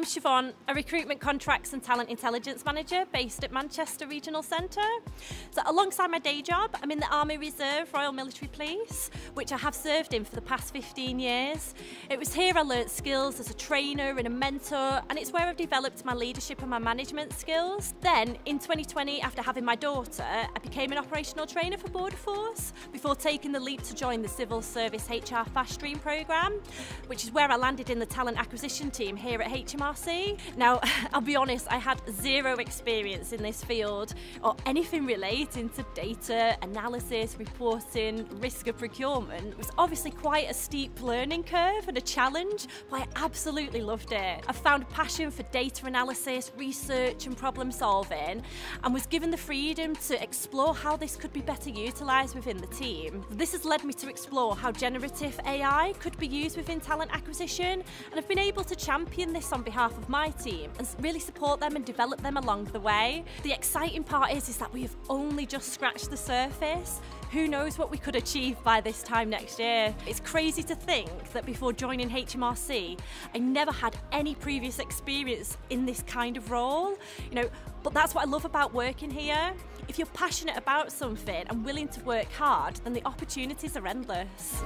I'm Siobhan, a recruitment contracts and talent intelligence manager based at Manchester Regional Centre. So alongside my day job, I'm in the Army Reserve Royal Military Police, which I have served in for the past 15 years. It was here I learnt skills as a trainer and a mentor, and it's where I've developed my leadership and my management skills. Then, in 2020, after having my daughter, I became an operational trainer for Border Force before taking the leap to join the Civil Service HR Fast Stream programme, which is where I landed in the talent acquisition team here at HMRC. Now, I'll be honest, I had zero experience in this field or anything relating to data, analysis, reporting, risk of procurement. It was obviously quite a steep learning curve and a challenge, but I absolutely loved it. I found passion for data analysis, research and problem solving and was given the freedom to explore how this could be better utilised within the team. This has led me to explore how generative AI could be used within talent acquisition and I've been able to champion this on behalf of my team and really support them and develop them along the way. The exciting part is, is that we have only just scratched the surface. Who knows what we could achieve by this time next year? It's crazy to think that before joining HMRC, I never had any previous experience in this kind of role. You know, but that's what I love about working here. If you're passionate about something and willing to work hard, then the opportunities are endless.